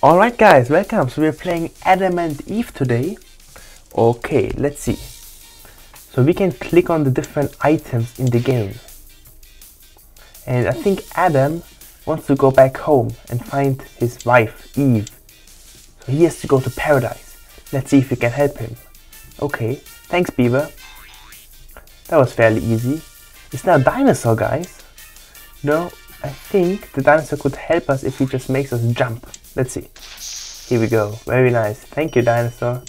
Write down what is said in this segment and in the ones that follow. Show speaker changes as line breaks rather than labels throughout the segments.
Alright guys, welcome. So we're playing Adam and Eve today. Okay, let's see. So we can click on the different items in the game. And I think Adam wants to go back home and find his wife, Eve. So he has to go to paradise. Let's see if we can help him. Okay, thanks Beaver. That was fairly easy. It's now a dinosaur, guys. No, I think the dinosaur could help us if he just makes us jump. Let's see. Here we go. Very nice. Thank you, dinosaur.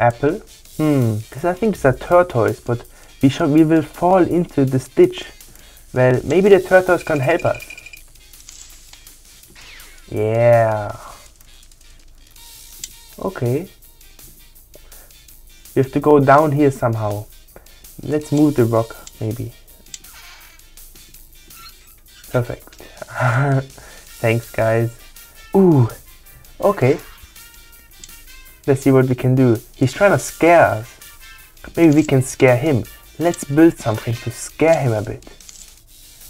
Apple. Hmm. This I think these are tortoise, but we should we will fall into this ditch. Well, maybe the turtles can help us. Yeah. Okay. We have to go down here somehow. Let's move the rock, maybe. Perfect. Thanks, guys. Ooh, okay. Let's see what we can do. He's trying to scare us. Maybe we can scare him. Let's build something to scare him a bit.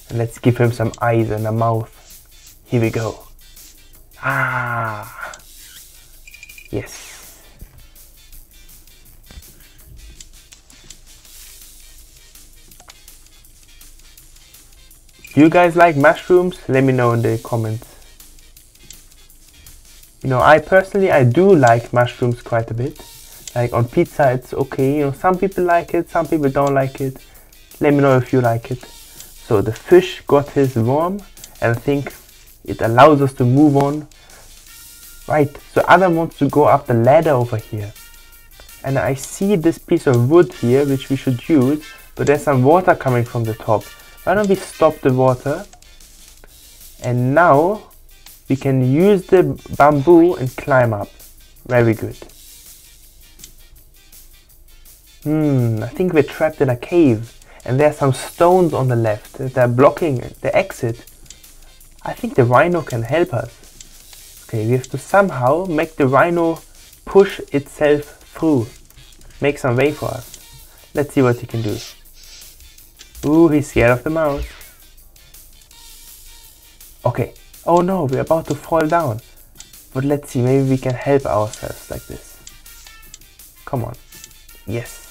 And let's give him some eyes and a mouth. Here we go. Ah. Yes. You guys like mushrooms? Let me know in the comments. You know, I personally, I do like mushrooms quite a bit. Like on pizza, it's okay. You know, some people like it, some people don't like it. Let me know if you like it. So the fish got his worm, and I think it allows us to move on. Right, so Adam wants to go up the ladder over here. And I see this piece of wood here, which we should use, but there's some water coming from the top. Why don't we stop the water? And now we can use the bamboo and climb up. Very good. Hmm, I think we're trapped in a cave and there are some stones on the left that are blocking the exit. I think the rhino can help us. Okay, we have to somehow make the rhino push itself through. Make some way for us. Let's see what he can do. Ooh, he's scared of the mouse. Okay. Oh no, we're about to fall down. But let's see, maybe we can help ourselves like this. Come on. Yes.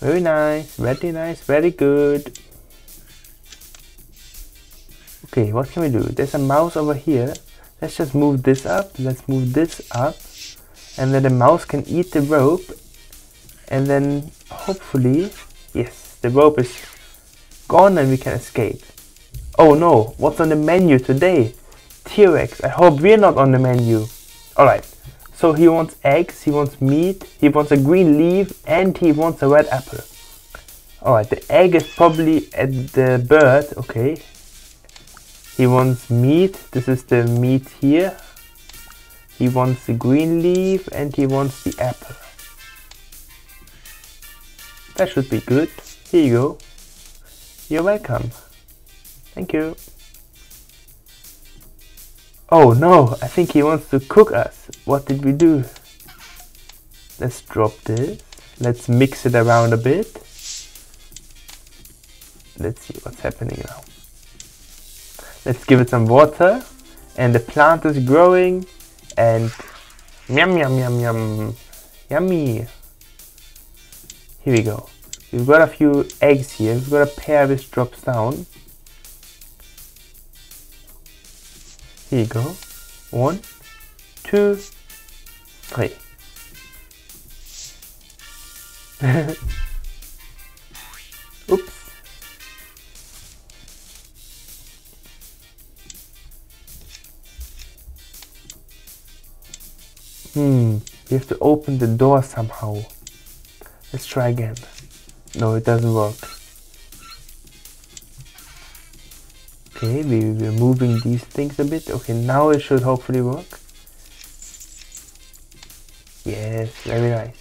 Very nice, very nice, very good. Okay, what can we do? There's a mouse over here let's just move this up. Let's move this up. And then the mouse can eat the rope. And then hopefully yes the rope is gone and we can escape. Oh no. What's on the menu today? T-Rex. I hope we're not on the menu. Alright so he wants eggs. He wants meat. He wants a green leaf. And he wants a red apple. Alright the egg is probably at the bird. Okay he wants meat. This is the meat here. He wants the green leaf and he wants the apple. That should be good. Here you go. You're welcome. Thank you. Oh no, I think he wants to cook us. What did we do? Let's drop this. Let's mix it around a bit. Let's see what's happening now. Let's give it some water. And the plant is growing. And yum yum yum yum. Yummy. Here we go. We've got a few eggs here. We've got a pair which drops down. Here you go. One, two, three. Oops. Hmm, we have to open the door somehow. Let's try again. No, it doesn't work. Okay, we, we're moving these things a bit. Okay, now it should hopefully work. Yes, very nice.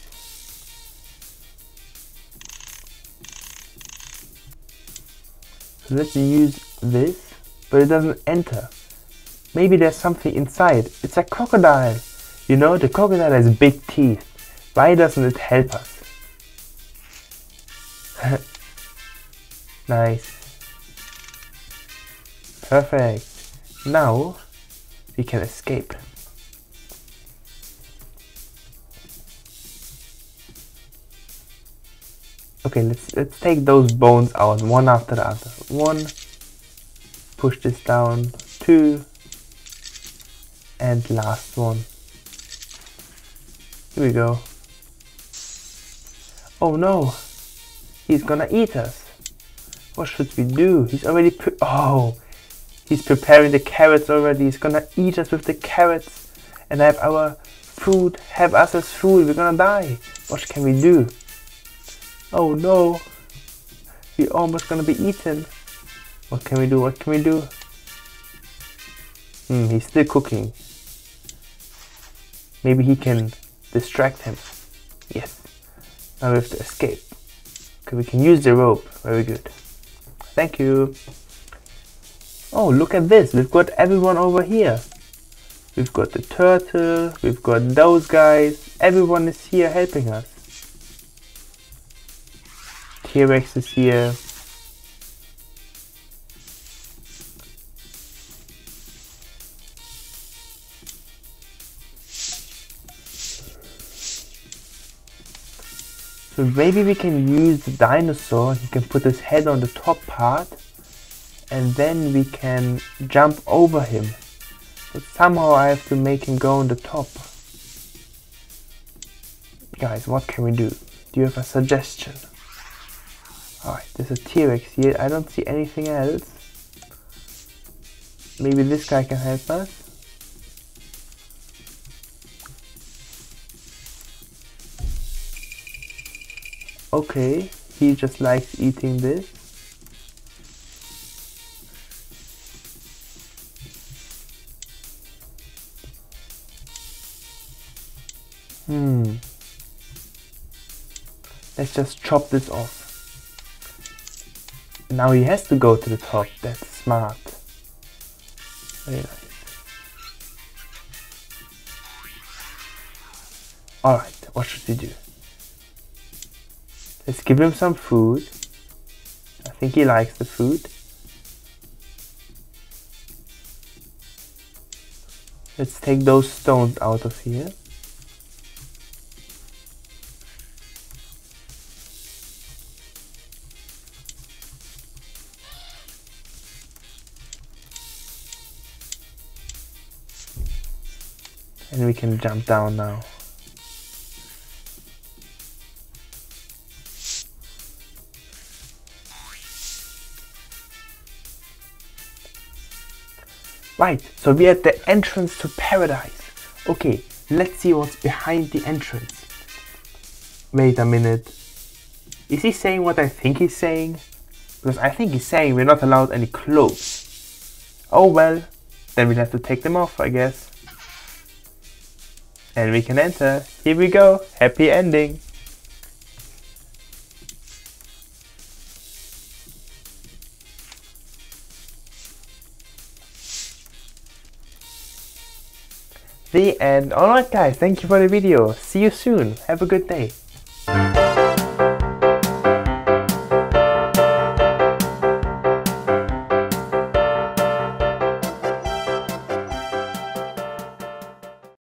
So let's use this, but it doesn't enter. Maybe there's something inside. It's a crocodile. You know, the crocodile has big teeth. Why doesn't it help us? nice. Perfect. Now we can escape. Okay, let's let's take those bones out one after the other. One, push this down, two, and last one. Here we go. Oh no, he's gonna eat us. What should we do? He's already oh, he's preparing the carrots already. He's gonna eat us with the carrots and have our food, have us as food. We're gonna die. What can we do? Oh no! We're almost gonna be eaten. What can we do? What can we do? Hmm, he's still cooking. Maybe he can distract him. Yes. Now we have to escape. Okay, we can use the rope. Very good. Thank you. Oh, look at this. We've got everyone over here. We've got the turtle. We've got those guys. Everyone is here helping us. T-Rex is here. So maybe we can use the dinosaur, he can put his head on the top part and then we can jump over him. But somehow I have to make him go on the top. Guys, what can we do? Do you have a suggestion? Alright, there's a T-Rex here. I don't see anything else. Maybe this guy can help us. Okay, he just likes eating this. Hmm. Let's just chop this off. Now he has to go to the top. That's smart. Very nice. Alright, what should we do? Let's give him some food. I think he likes the food. Let's take those stones out of here. and we can jump down now. Right, so we're at the entrance to paradise. Okay, let's see what's behind the entrance. Wait a minute. Is he saying what I think he's saying? Because I think he's saying we're not allowed any clothes. Oh well, then we'll have to take them off, I guess and we can enter. Here we go, happy ending. The end. Alright guys, thank you for the video. See you soon. Have a good day.